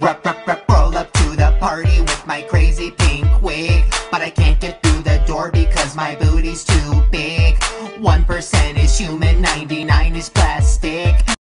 Rup, rup, rup, roll up to the party with my crazy pink wig. But I can't get through the door because my booty's too big. 1% is human, 99 is plastic.